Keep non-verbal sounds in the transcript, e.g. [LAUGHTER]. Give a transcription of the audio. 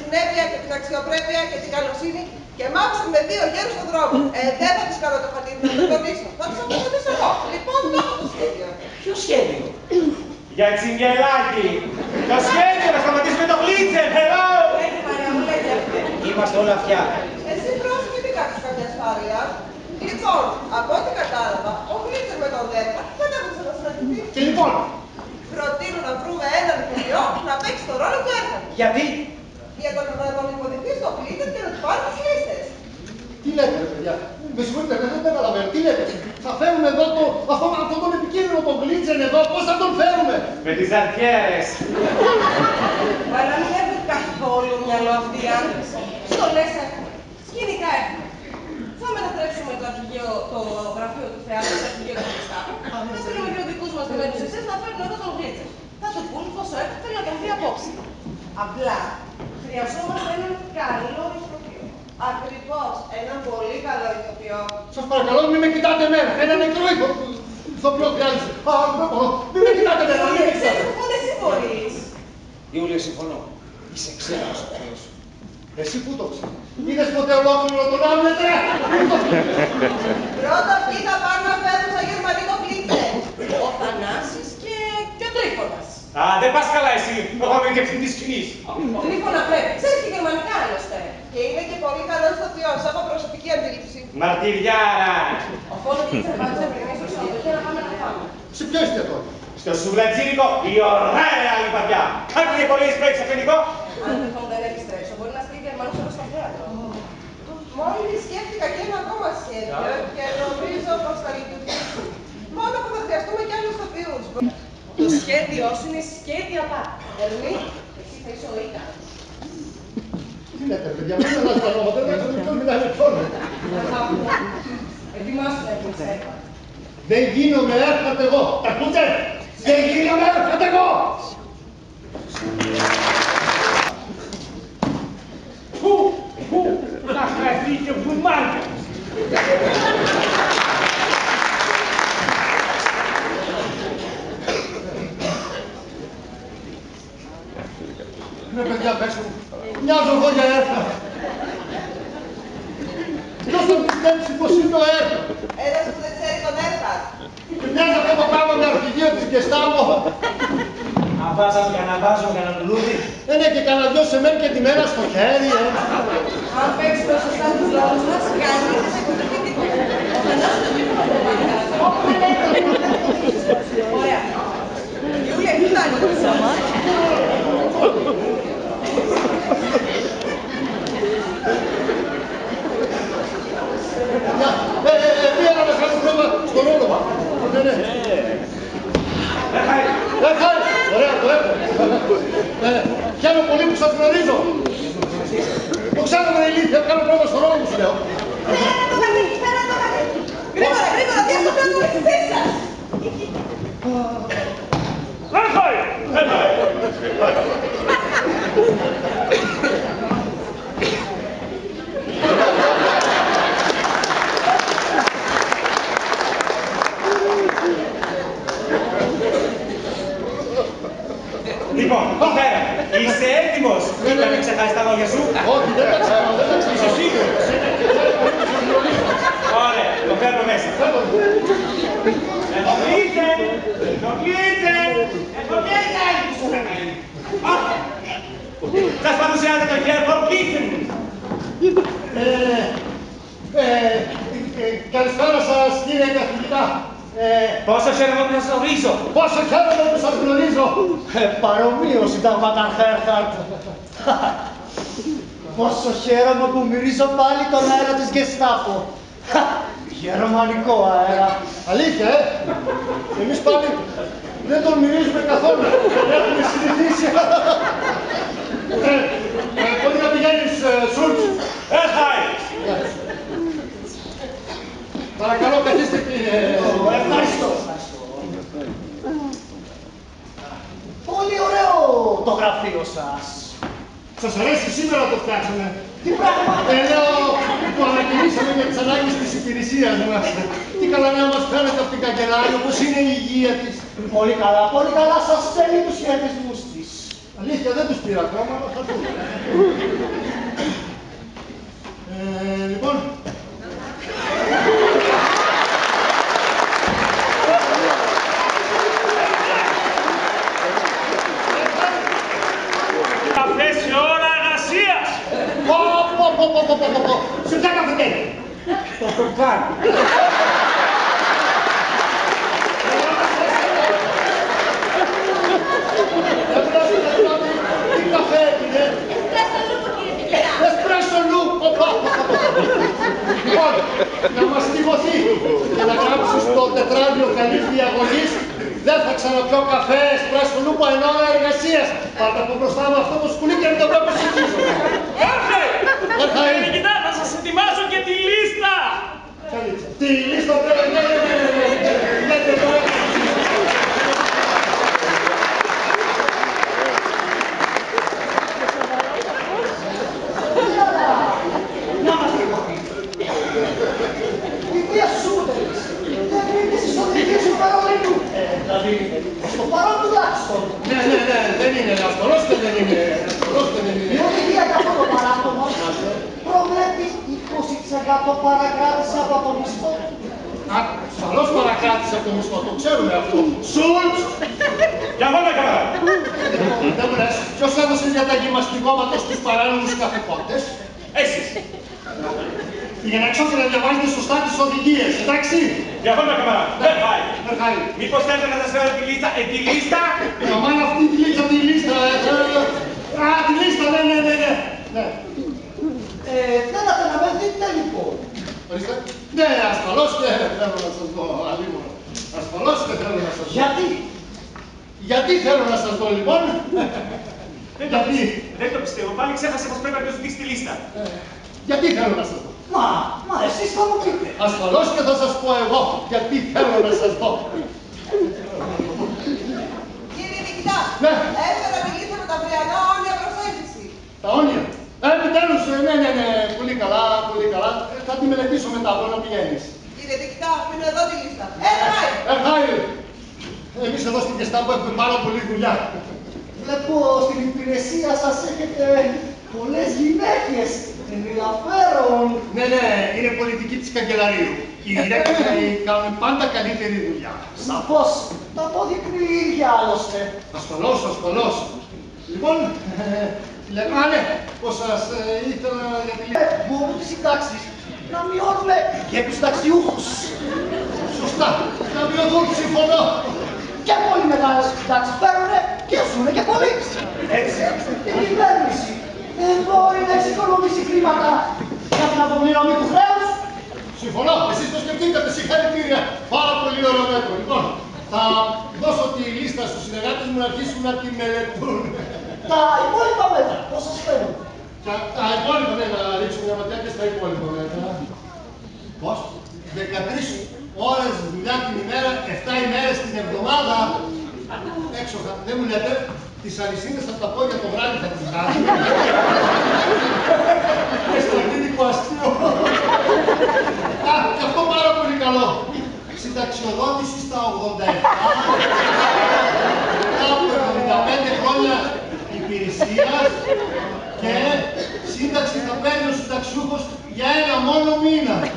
συνέπεια και την αξιοπρέπεια και την καλοσύνη και μ' άφησαν με δύο γέρους στον δρόμο. Ε, δεν θα τους κάνω το χατήρι να το τονίσω. Θα τους αποφασίσω εγώ. Λοιπόν, το έχω το σχέδιο. Ποιο σχέδιο; Για τσιγκελάκι. Το σχέδιο να σταματήσουμε το γλίτσερ. Hello. Λέγε Μαρία μου, λέγε. Είμαστε όλα αυτιά. Εσύ πρόσεχε τι κάνεις καμιά ασφάλεια. Λοιπόν, από ό,τι κατάλαβα, ο Γλίτσερ με τον Δέρκα δεν έχουν ξαναστρατηθεί. Και λοιπόν, Προτείνω να βρούμε έναν ηθοποιό να παίξει το ρόλο του έργου. Γιατί; Για τον να τον υποδεχθεί στο Γλίτσερ και να τους πάρει τις λίστες. τι λέτε ρε παιδιά; Με συγχωρείτε, δεν δεν καταλαβαίνω. Τι λέτε; Θα φέρουμε εδώ το, αυτό, αυτό τον επικίνδυνο τον Γκλίτσεν εδώ. Πώς θα τον φέρουμε; Με τις αρτιέρες. Μα να μην έχουν καθόλου μυαλό αυτοί οι άντρες. Στολές έχουμε. Σκηνικά έχουμε. Θα μετατρέψουμε το, αρχηγείο, το γραφείο του θεάτρου στο αρχηγείο του Γεστάπου. Θα στείλουμε και δικούς μας τεμένους εσείς να φέρουν εδώ τον Γλίτσερ. Θα του πούν πόσο έπρεπε θέλει να τον δει απόψε. Απλά χρειαζόμαστε έναν καλό ηθοποιό. Ακριβώς, έναν πολύ καλό ηθοποιό. Σας παρακαλώ μην με κοιτάτε εμένα. Ένα νεκρό ηθο- ηθοποιό χρειάζεται. Α, α, μην με κοιτάτε εμένα. Μην με Εσύ κοιτάτε. λοιπόν εσύ μπορείς. Ιούλια, συμφωνώ. Είσαι ξένος ο Θεός. Εσύ πού το ξέρεις; Είδες ποτέ ολόκληρο τον Άμλετ, ρε. Πού το ξέρεις. Πρώτα ποιοι θα πάνε να φέρουν σαν γερμανικό Γλίτσερ. Ο Θανάσης και, και ο Τρίφωνας. Α, δεν πας καλά εσύ. Εγώ είμαι και ευθυντής σκηνής. Τρίφωνα πρέπει. Ξέρεις και γερμανικά άλλωστε. Και είναι και πολύ καλό ηθοποιός από προσωπική αντίληψη. Μαρτυριάρα. Ο Φόνο Γλίτσερ βάζει να πριν στο ξενοδοχείο να πάμε να φάμε. Σε ποιο είστε τώρα. Στο σουβλατζίνικο η ωραία άλλη παδιά. Κάτι και πολύ σπρέξει αφεντικό. Αν λοιπόν δεν επιστρέψω, μπορεί να στείλει Γερμανούς εδώ στο θέατρο. Μόλις σκέφτηκα και ένα ακόμα σχέδιο και νομίζω πως θα λειτουργήσει. Μόνο που θα χρειαστούμε και άλλους ηθοποιούς. Το σχέδιό σου είναι σχέδια πάντα. Ερμή, εσύ θα είσαι ο Ήτανος. Τι λέτε, ρε παιδιά. Μην με βάζετε τα ονόματα. Δεν ξέρω ποιος μιλάει με ποιον. ρε. Ετοιμάσου να γίνεις έργα. Δεν γίνομαι έρχεται εγώ. Τα ακούτε. Δεν γίνομαι έρχεται εγώ. Πού, πού, θα χαθεί και βουμάρια. Ναι, παιδιά, παίξτε μου. Μοιάζω εγώ για έρθα. Ποιος θα πιστέψει πως είναι ο έρθα. Ένας που δεν ξέρει τον έργα. Και μοιάζει αυτό το πράγμα με αρχηγείο της Γκεστάμο. Αβάζαμε και αναβάζουμε κανένα λουλούδι. Δεν έχει κανένα δυο σε μένα και τη μέρα στο χέρι. ε. Αν παίξουμε σωστά τους ρόλους μας, κανείς δεν θα υποτεθεί τίποτα. Ο Θανάσης δεν είναι Ωραία. Ιούλια, τι κάνει. Μια, ε, ε, ε, μία να μας κάνει πρόβλημα στον όνομα. Ναι, ναι. Δεν χάει. Ε, χάρη. Ωραία, το έχω. Ε, χαίρομαι πολύ που σας γνωρίζω. Το ξέρω με ηλίθεια, κάνω πρόβλημα στον όνομα μου σου λέω. Γρήγορα, γρήγορα, διάσω πλάτο με τη θέση σας. Δεν χάει. Δεν χάει. Λοιπόν, πέρα, είσαι έτοιμος; Να μην ξεχάσεις τα λόγια σου. Όχι, δεν τα ξέρω, δεν τα ξέρω. Είσαι σίγουρος; Ωραία, το φέρνω μέσα. Ενοχλείτε! Ενοχλείτε! Ενοχλείτε! Σας παρουσιάζω τον Γέρφο Κίτσεν. Ε, ε, ε, καλησπέρα σας κύριε καθηγητά. Ε, Πόσο χαίρομαι που σας γνωρίζω. πόσο χαίρομαι που σας γνωρίζω. Ε, παρομοίωση τα Χέρχαρτ. Πόσο χαίρομαι που μυρίζω πάλι τον αέρα της Γεστάπο. Γερμανικό αέρα. Αλήθεια, ε; Εμείς πάλι δεν τον μυρίζουμε καθόλου. Δεν έχουμε συνηθίσει. ε, ε, πότε να πηγαίνεις, ε, Σούλτς. Έχαει! Παρακαλώ, καθίστε κύριε. Ευχαριστώ. Πολύ ωραίο το γραφείο σας. Σας αρέσει σήμερα το φτιάξαμε. Τι πράγμα. Ε, λέω, το ανακοινήσαμε για τις ανάγκες της υπηρεσίας μας. Τι καλά να μας φέρετε από την καγκελάριο, πώς είναι η υγεία της. Πολύ καλά, πολύ καλά σας στέλνει τους χαιρετισμούς της. Αλήθεια, δεν τους πήρα ακόμα, αλλά θα δούμε. πω, πω, πω, πω. Σε ποια καφετέρια. Το προκάν. Δεν πειράζει, δεν πειράζει. Τι καφέ είναι. Εσπρέσο λούπο, πα, πα, πα, πα. Λοιπόν, να μας τιμωθεί και να γράψεις στο τετράδιο καλής διαγωγής δεν θα ξαναπιώ καφέ, εσπρέσο λούπο εν ώρα εργασίας. Πάρτε από μπροστά μου αυτό το σκουλί και μην το βλέπω συγχύσω. Όρθε! Ορθαή ετοιμάσω και τη λίστα. Τη λίστα θέλω, ναι, Δεν ναι, Στο παρόν τουλάχιστον. Ναι, ναι, ναι, δεν είναι ασφαλώς και δεν είναι. 20% παρακράτηση από το μισθό. Α, ασφαλώς παρακράτησε από το μισθό, το ξέρουμε αυτό. Σούλτς! Για μόνο καλά! Δεν μου λες, ποιος έδωσε διαταγή μαστιγώματος στους παράνομους καφεπότες. Εσείς! Πήγαινε έξω και να διαβάζετε σωστά τις οδηγίες, εντάξει. Για μόνο καλά! Δεν πάει! Μερχάλη. Μήπως θέλετε να σας φέρω τη λίστα, ε, τη λίστα! Αμάν αυτή τη λίστα, τη λίστα, ε, ε, Α, τη λίστα, ναι, ναι, ναι, ναι. Ναι. Ε, θέλατε να με δείτε λοιπόν. Ορίστε. Ναι, ασφαλώς και θέλω να σας δω, αλλήμον. Ασφαλώς και θέλω να σας δω. Γιατί; Γιατί θέλω να σας δω, λοιπόν; Δεν το, Γιατί; δεν το πιστεύω, πάλι ξέχασε πως πρέπει να του δείξει τη λίστα. Γιατί θέλω να σας δω; Μα, μα εσείς θα μου πείτε. Ασφαλώς και θα σας πω εγώ γιατί θέλω να σας δω. Κύριε Νικητά, Ναι. έφερα τη λίστα με τα αυριανά όνια προσέγγιση. Τα όνια. Ε, επιτέλους, ε, ναι, ναι, ναι, πολύ καλά, πολύ καλά. Ε, θα τη μελετήσω μετά από να πηγαίνεις. Κύριε Νικητά, αφήνω εδώ τη λίστα. Ε, πάει! Ε, χάρη. Εμείς εδώ στην Κεστάμπο έχουμε πάρα πολύ δουλειά. Βλέπω στην υπηρεσία σας έχετε πολλές γυναίκες. Ενδιαφέρον. Ναι, ναι, είναι πολιτική της καγκελαρίου. Οι γυναίκες [LAUGHS] ε, κάνουν πάντα καλύτερη δουλειά. Σαφώς. Τα αποδεικνύει η ίδια άλλωστε. Ασφαλώς, ασφαλώς. Λοιπόν, ε, λέγανε πως σας ε, ήθελα για τη Ε, λίστα. μπορούν τις συντάξεις να μειώνουμε και τους ταξιούχους. Σωστά, να μειωθούν, συμφωνώ. Και πολύ μεγάλες συντάξεις παίρνουνε και ζουνε και πολύ. Έτσι. Η κυβέρνηση δεν μπορεί να εξοικονομήσει χρήματα για την απομειωμή του χρέους. Συμφωνώ, εσείς το σκεφτήκατε, συγχαρητήρια. Πάρα πολύ ωραίο μέτρο. Λοιπόν, θα δώσω τη λίστα στους συνεργάτες μου να αρχίσουν να τη μελετούν. Τα υπόλοιπα μέτρα, πώς σας φαίνουν. Και τα υπόλοιπα, ναι, να ρίξω μια ματιά και στα υπόλοιπα μέτρα. Πώς; 13 ώρες δουλειά την ημέρα, 7 ημέρες την εβδομάδα. Έξοχα, δεν μου λέτε, τις αλυσίδες από τα πόδια το βράδυ θα τις βγάλω. Και στο αντίτυπο αστείο. Α, και αυτό πάρα πολύ καλό. Συνταξιοδότηση στα 87. mina.